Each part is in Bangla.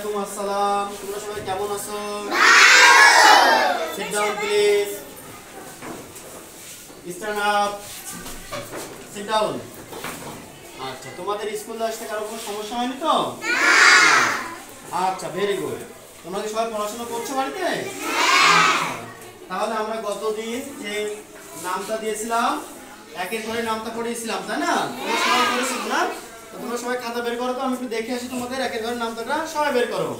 ওয়ালাইকুম আসসালাম। তোমরা সবাই কেমন আছো? Sit down please stand up sit down আচ্ছা তোমাদের স্কুলে আসতে কারও কোনো সমস্যা হয়নি তো? আচ্ছা ভেরি গুড তোমরা কি সবাই পড়াশোনা করছ বাড়িতে। তাহলে আমরা গতদিন যে নামটা দিয়েছিলাম একের পরে নামটা পড়িয়েছিলাম তাই না? তোমরা সবাই করেছিল না? তোমরা সবাই খাতা বের করো তো, আমি একটু দেখে আসি তোমাদের একের ঘরের নামটা সবাই বের করো।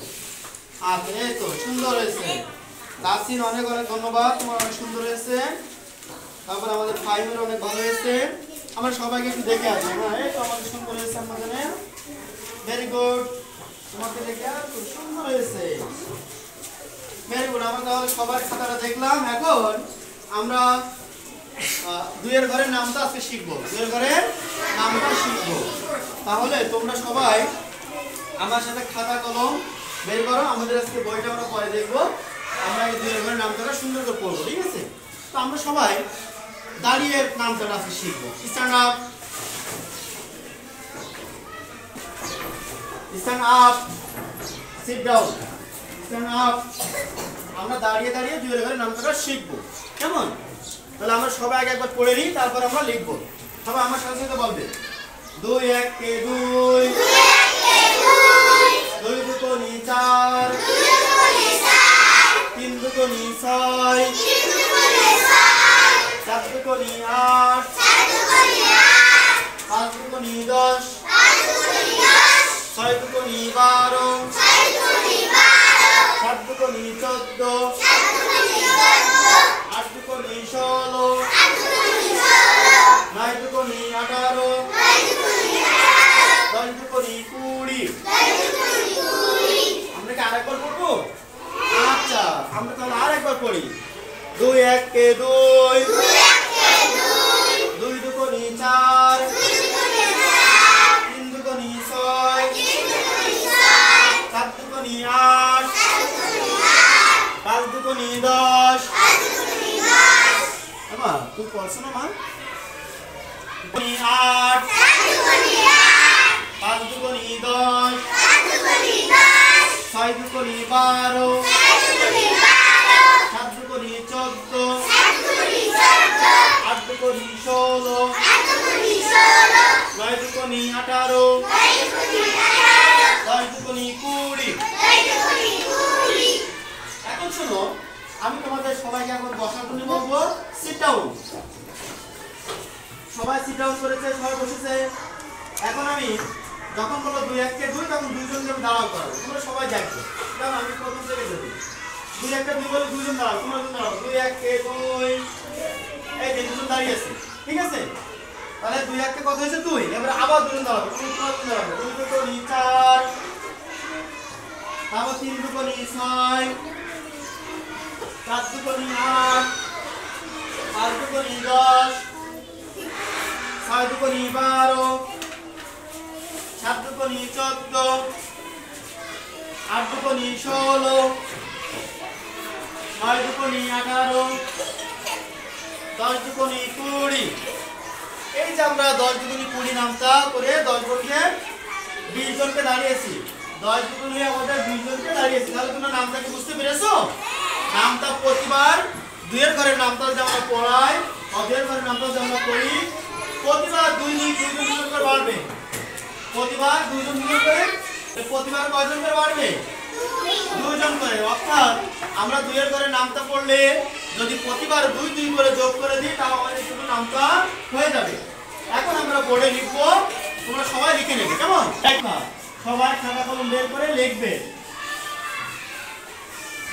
আচ্ছা এই তো, সুন্দর হয়েছে। তাসিন অনেক অনেক ধন্যবাদ, তোমার অনেক সুন্দর হয়েছে। তারপর আমাদের ফাইভের অনেক ভালো হয়েছে। আমরা সবাইকে একটু দেখে আসি। হ্যাঁ এই তো আমাদের সুন্দর হয়েছে আমাদের। ভেরি গুড তোমাকে দেখে খুব সুন্দর হয়েছে। ভেরি গুড আমরা তাহলে সবার খাতাটা দেখলাম। এখন আমরা দুইয়ের ঘরের নামটা আজকে শিখব। দুইয়ের ঘরের নামটা শিখব। তাহলে তোমরা সবাই আমার সাথে খাতা, কলম বের করো। আমাদের আজকে বইটা আমরা পরে দেখব। আমরা এই দুইয়ের ঘরের নামটা সুন্দর করে পড়ব, ঠিক আছে? তো আমরা সবাই দাঁড়িয়ে নামটা আজকে শিখব। Stand up. Stand up. Sit down. Stand up. আমরা দাঁড়িয়ে দাঁড়িয়ে দুইয়ের ঘরের নামটা শিখব। কেমন? তাহলে আমরা সবাই আগে একবার পড়ে নিই, তারপর আমরা লিখব। সবাই আমার সাথে সাথে বলবে। দুই এক কে দুই। দুই দুটো নি চার। তিন দুটো নি ছয়। চার দুটো নি আট পাঁচ দুটো নি দশ ছয় দুটো নি বারো সাত দুটো নি চোদ্দ আট দুটো নি ষোলো নয় দুটো নি আঠারো দশ দুটো নি কুড়ি আমরা কি আরেকবার পড়ব আচ্ছা আমরা তাহলে আরেকবার পড়ি দুই এক দুই। দুই দুটো নি চার। তিন দুটো নি ছয়। সাত দুটো নি আট। পাঁচ দুটো নি দশ। মা তুই পড়ছো না, মা? আট। পাঁচ দুটো নি দশ। ছয় দুটো নি বারো। আঠারো দশ দুটো নি কুড়ি। এখন শোনো, আমি তোমাদের সবাইকে এখন বসার জন্য বলব সিট সবাই সিট করেছে, সবাই বসেছে। এখন আমি যখন বলব দুই এককে দুই, তখন দুইজনকে আমি দাঁড়াও করাবো তোমরা সবাই দেখবে। কারণ আমি প্রথম থেকে দেবো দুই একটা দুই বলে দুইজন দাঁড়াও, তোমরা দুই এককে দুই। এই দুজন দাঁড়িয়ে আছে। ঠিক আছে? তাহলে দুই একটা কথা হয়েছে? দুই। এবার আবার দুজন দাঁড়াবে। তুমি তোমার দুজন দাঁড়াবে। দুই দুটো নি চার। তারপর তিন দুটো নি ছয়। আট। পাঁচ দুটো নি দশ। ছয় দুটো নি বারো। সাত দুটো নি চোদ্দ। আট দুটো নি ষোলো। নয় দুটো নি আঠারো দশ দুটো নি কুড়ি। যে আমরা দশ দুগুনি কুড়ি নামটা করে দশ জনকে বিশ জনকে দাঁড়িয়েছি। দশ দুগুনি আমাদের বিশ জনকে দাঁড়িয়েছি। তাহলে তোমরা নামটা কি বুঝতে পেরেছ? নামটা প্রতিবার দুয়ের ঘরের নামটা যে আমরা পড়াই অদের ঘরের নামটা যে আমরা করি প্রতিবার দুই দুই দুইজন দুজন করে বাড়বে। প্রতিবার দুইজন দুজন করে, প্রতিবার কয়জন করে বাড়বে? দুইজন করে। অর্থাৎ আমরা দুইয়ের ঘরে নামটা পড়লে যদি প্রতিবার দুই দুই করে যোগ করে দিই, তাহলে আমাদের শুধু নামটা হয়ে যাবে। এখন আমরা বোর্ডে লিখব, তোমরা সবাই লিখে নেবে, কেমন? সবাই খাতা কলম বের করে লিখবে।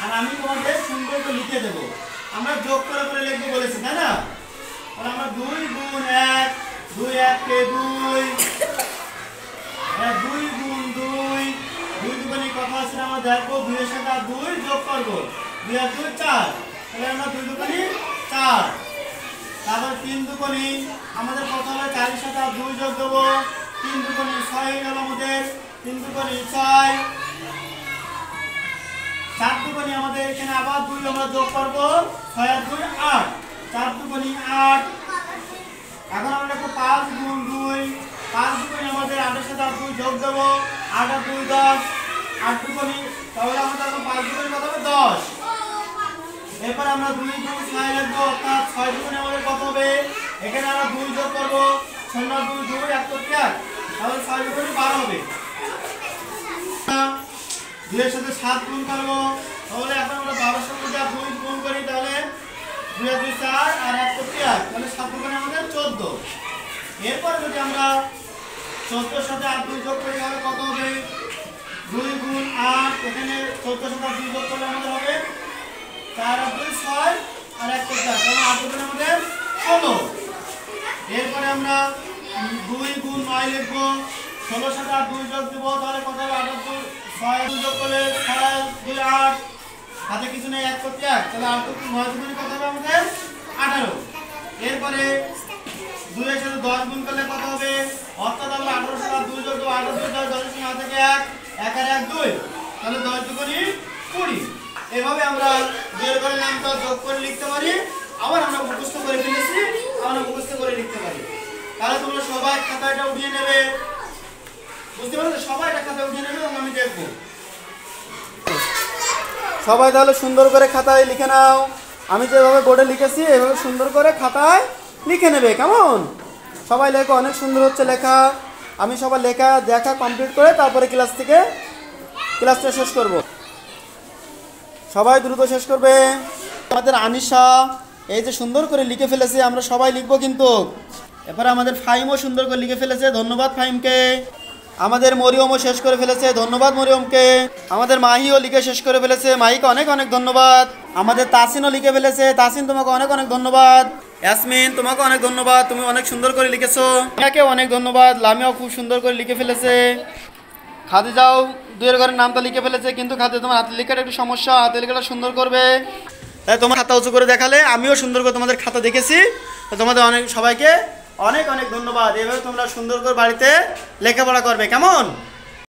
আর আমি তোমাদের সুন্দর করে লিখে দেবো। আমরা যোগ করে করে লিখব বলেছি, তাই না? তাহলে আমরা দুই গুণ এক, দুই এক কে দুই দুই গুণ দুই দুই দুগুণে কথা আছে আমরা দেখব দুইয়ের সাথে দুই যোগ করব। দুই আর দুই চার। তাহলে আমরা দুই দুগুণি চার। তারপর তিন দুগুণি আমাদের কথা হবে চারের দুই যোগ দেবো। তিন দুগুণি ছয় হয়ে গেল আমাদের, তিন দুগুণি ছয় চার দুগুণি আমাদের এখানে আবার দুই আমরা যোগ করব, ছয় আর দুই আট। চার দুগুণি আট। এখন আমরা দেখো পাঁচ গুণ দুই। পাঁচ দুগুণি আমাদের আটের সাথে দুই যোগ দেবো, আট আর দুই দশ। আট দুগুণি তাহলে আমাদের পাঁচ দুগুণি কত হবে দশ। এরপর আমরা দুই গুণ ছয় লিখব অর্থাৎ ছয় দুগুণে আমাদের কত হবে। এখানে আমরা দুই যোগ করব শূন্য দুই দুই, এক করতে এক তাহলে ছয় দুগুণি বারো হবে। দুইয়ের সাথে সাত গুণ করব, তাহলে এখন আমরা বারোর সঙ্গে যা দুই গুণ করি, তাহলে দুই দুই চার আর এক করতে এক তাহলে সাত দুগুণে আমাদের চোদ্দ। এরপর যদি আমরা চোদ্দোর সাথে আর দুই যোগ করি, তাহলে কত হবে? দুই গুণ আট, এখানে চোদ্দোর সাথে দুই যোগ করলে আমাদের হবে চার আর দুই ছয় আর এক করতে এক তাহলে আট দুগুণে আমাদের ষোলো। এরপরে আমরা দুই গুণ নয় লিখব। ষোলোর সাথে আর দুই যোগ দিব, তাহলে কত হবে? আট দুই ছয় দুই যোগ করলে ছয় দুই আট। হাতে কিছু নেই, এক করতে এক। তাহলে আট দুই নয় দুগুণে কত হবে আমাদের? আঠারো। এরপরে দুইয়ের সাথে দশ গুণ করলে কত হবে? অর্থাৎ আমরা আঠারো সাথে দুই যোগ দেবো আঠারো দুই দশ, দশের সঙ্গে হাত এক। এক আর এক দুই। তাহলে দশ দুগুণি কুড়ি। এভাবে আমরা দুইয়ের ঘরে নামটা যোগ করে লিখতে পারি। আবার আমরা মুখস্থ করে ফেলেছি আমরা মুখস্থ করে লিখতে পারি। তাহলে তোমরা সবাই খাতাটা উঠিয়ে নেবে। বুঝতে পারছ সবাই এটা খাতা উঠিয়ে নেবে আমি দেখব। সবাই তাহলে সুন্দর করে খাতায় লিখে নাও। আমি যেভাবে বোর্ডে লিখেছি, এভাবে সুন্দর করে খাতায় লিখে নেবে, কেমন? সবাই লেখো, অনেক সুন্দর হচ্ছে লেখা। আমি সবাই লেখা দেখা কমপ্লিট করে তারপরে ক্লাস থেকে ক্লাসটা শেষ করব। সবাই দ্রুত শেষ করবে। আমাদের আনিশা, এই যে সুন্দর করে লিখে ফেলেছে, আমরা সবাই লিখব কিন্তু। এরপর আমাদের ফাইমও সুন্দর করে লিখে ফেলেছে, ধন্যবাদ ফাইমকে আমাদের মরিয়মও শেষ করে ফেলেছে, ধন্যবাদ মরিয়মকে। আমাদের মাহিও লিখে শেষ করে ফেলেছে, মাহিকে অনেক অনেক ধন্যবাদ। আমাদের তাসিনও লিখে ফেলেছে, তাসিন তোমাকে অনেক অনেক ধন্যবাদ। ইয়াসমিন তোমাকে অনেক ধন্যবাদ, তুমি অনেক সুন্দর করে লিখেছো। তোমাকে অনেক ধন্যবাদ, লামিয়াও খুব সুন্দর করে লিখে ফেলেছে। খাদি যাও দুয়ের ঘরের নামটা লিখে ফেলেছে, কিন্তু খাতে তোমার হাতে লেখাটা একটু সমস্যা, হাতে লেখাটা সুন্দর করবে। তাই তোমার খাতা উঁচু করে দেখালে, আমিও সুন্দর করে তোমাদের খাতা দেখেছি। তোমাদের অনেক, সবাইকে অনেক অনেক ধন্যবাদ। এভাবে তোমরা সুন্দর করে বাড়িতে লেখাপড়া করবে, কেমন?